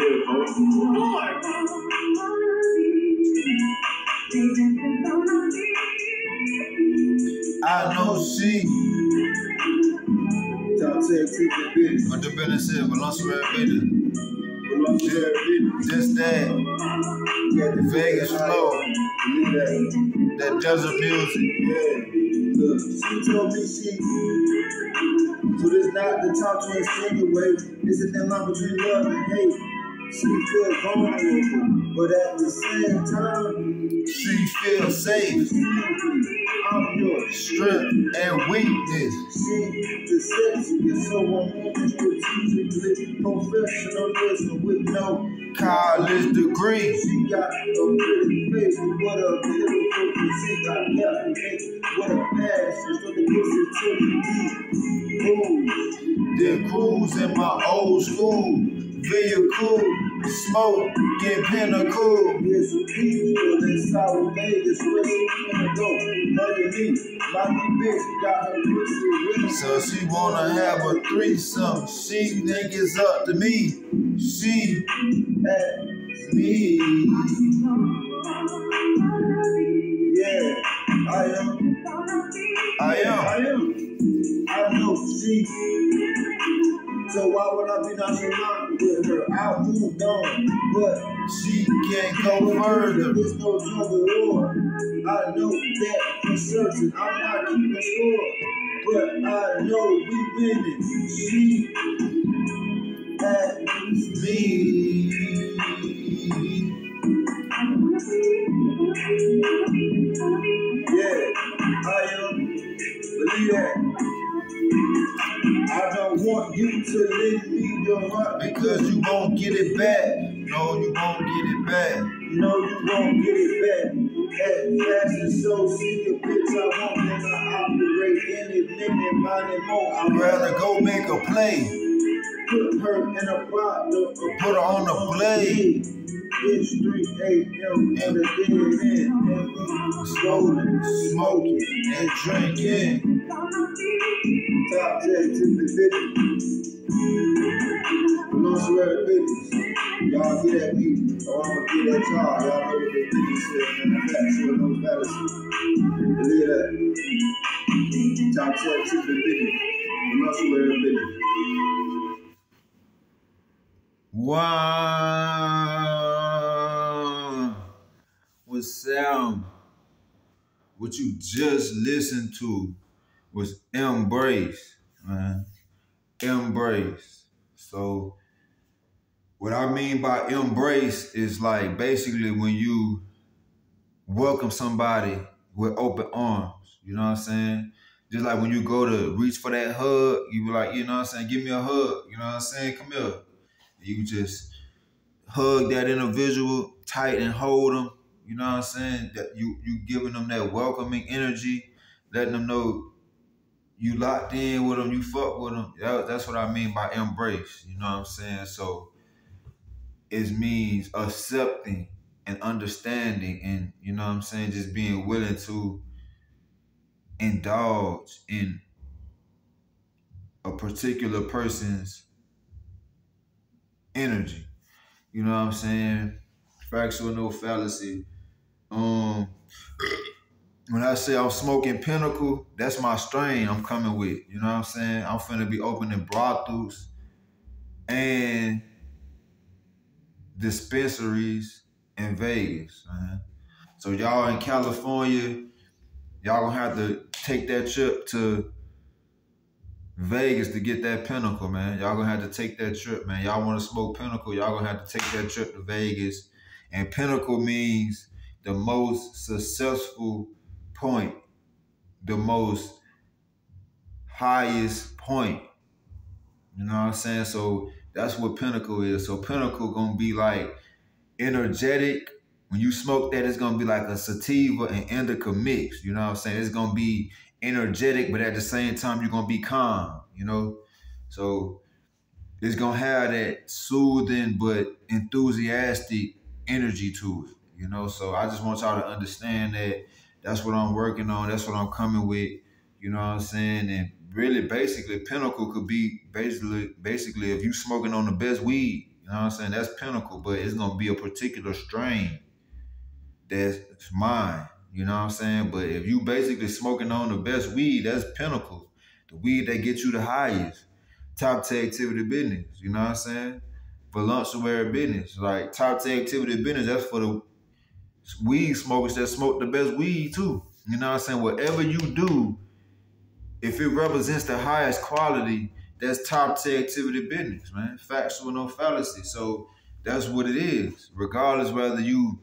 I know she. Top 10 ticket business. What the business is, balance where business. Belong to business. Just that, Vegas flow, that. desert music. Yeah. Look, she told me she. So this not the top to insinuate. This is the line between love and hate. She feel vulnerable, but at the same time, She feels safe, I'm your strength, and weakness. See, the sexiest, so I'm strategically. Professionalism with no College degree. She got a pretty face, what a beautiful physique. I captivate, what a passion for the pussy to the deep. Boom. Then cruise in my old school vehicle, smoke, get pinnacle. It's peaceful in South Vegas, where she finna go. Underneath, my new bitch got her pussy ready. So she wanna have a threesome. She think it's up to me. She At me. Yeah, I am. I am. I am. I know she. So why would I be nonchalant with her? I moved on, but She can't go further. There's no of war. I know that for certain. I'm not keeping score, but I know we winning. She at Me. Yeah, I am. Believe that. I don't want you to lend me your heart Because you won't get it back. No, you won't get it back. No, you won't get it back. At fashion show, see a bitch I want, then I operate any minute, minding more. I'd rather go make a play. put her in a bottle, or Put her on the blade. It's 3 a.m. on the dead end, and rolling, Smoking and drinking. Top 10 to the business. Belongs to every business. Y'all get I'ma get y'all. Y'all know what the business is, and the fallacy. Believe that. Top 10 to the business. Belongs to every business. Wow. What you just listened to was embrace, man. Embrace. So, what I mean by embrace is like basically when you welcome somebody with open arms. You know what I'm saying? Just like when you go to reach for that hug, you be like, you know what I'm saying? Give me a hug. You know what I'm saying? Come here. You just hug that individual tight and hold them. You know what I'm saying? That you you giving them that welcoming energy, letting them know you locked in with them, you fuck with them. That, that's what I mean by embrace. You know what I'm saying? So it means accepting and understanding, and you know what I'm saying, just being willing to indulge in a particular person's energy. You know what I'm saying? Factual, no fallacy. Um, when I say I'm smoking Pinnacle, that's my strain I'm coming with. You know what I'm saying? I'm finna be opening brothels and dispensaries in Vegas, man. So y'all in California, y'all gonna have to take that trip to Vegas to get that pinnacle, man. Y'all gonna have to take that trip, man. Y'all wanna smoke pinnacle, y'all gonna have to take that trip to Vegas. And pinnacle means the most successful point, the most highest point. You know what I'm saying? So that's what pinnacle is. So pinnacle gonna be like energetic. When you smoke that, it's gonna be like a sativa and indica mix. You know what I'm saying? It's gonna be energetic, but at the same time, you're gonna be calm, you know? So it's gonna have that soothing but enthusiastic energy to it, you know? So I just want y'all to understand that that's what I'm working on, that's what I'm coming with, you know what I'm saying? And really basically Pinnacle could be basically basically if you smoking on the best weed, you know what I'm saying? That's pinnacle, but it's gonna be a particular strain that's mine. You know what I'm saying? But if you basically smoking on the best weed, that's pinnacle. The weed that gets you the highest. Top 10 activity business. You know what I'm saying? for Voluptuary business. Like top 10 activity business, that's for the weed smokers that smoke the best weed too. You know what I'm saying? Whatever you do, if it represents the highest quality, that's top 10 activity business, man. Factual, no fallacy. So that's what it is. Regardless whether you,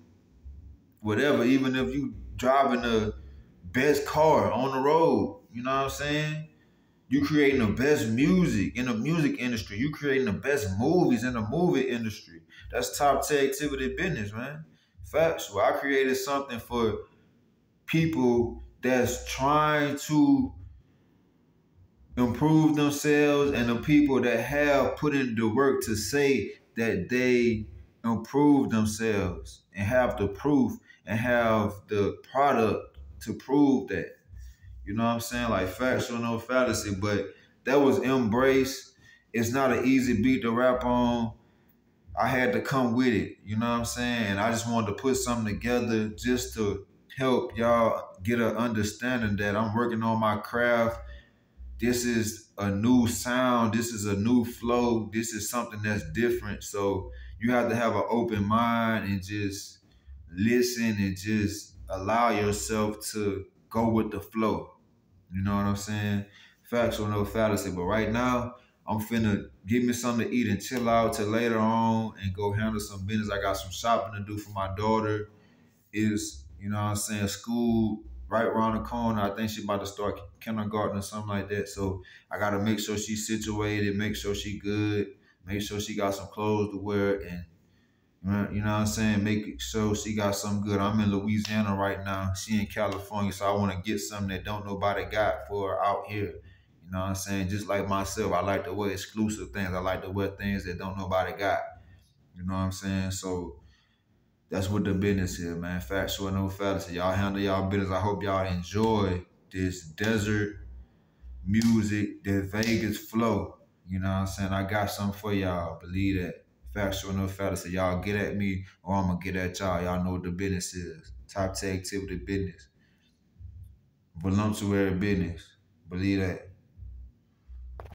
whatever, even if you driving the best car on the road, you know what I'm saying? You creating the best music in the music industry. You creating the best movies in the movie industry. That's top 10 activity business, man. Facts. Well, I created something for people that's trying to improve themselves and the people that have put in the work to say that they improve themselves and have the proof and have the product to prove that. You know what I'm saying? Like factual, no fallacy. But that was embrace. It's not an easy beat to rap on. I had to come with it. You know what I'm saying? I just wanted to put something together just to help y'all get an understanding that I'm working on my craft. This is a new sound. This is a new flow. This is something that's different. So you have to have an open mind and just listen and just allow yourself to go with the flow. You know what I'm saying? Facts or no fallacy. But right now, I'm finna give me something to eat and chill out till later on and go handle some business. I got some shopping to do for my daughter. Is you know what I'm saying, school right around the corner. I think she about to start kindergarten or something like that. So I gotta make sure she's situated, make sure she good, make sure she got some clothes to wear and uh, you know what I'm saying? Make sure she got something good. I'm in Louisiana right now. She in California, so I want to get something that don't nobody got for her out here. You know what I'm saying? Just like myself, I like to wear exclusive things. I like to wear things that don't nobody got. You know what I'm saying? So that's what the business is, man. Factual, no fallacy. Y'all handle y'all business. I hope y'all enjoy this desert music, this Vegas flow. You know what I'm saying? I got something for y'all. Believe that factual, no fallacy. Y'all get at me or I'm gonna get at y'all. Y'all know what the business is. Top 10 activity business. Voluptuary business. Believe that.